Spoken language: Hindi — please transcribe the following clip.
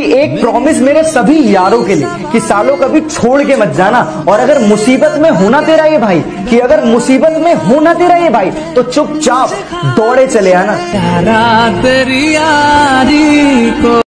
कि एक प्रॉमिस मेरे सभी यारों के लिए कि सालों कभी छोड़ के मत जाना। और अगर मुसीबत में होना तेरा ये भाई, कि अगर मुसीबत में होना तेरा ये भाई तो चुपचाप दौड़े चले आना। तारा दरिया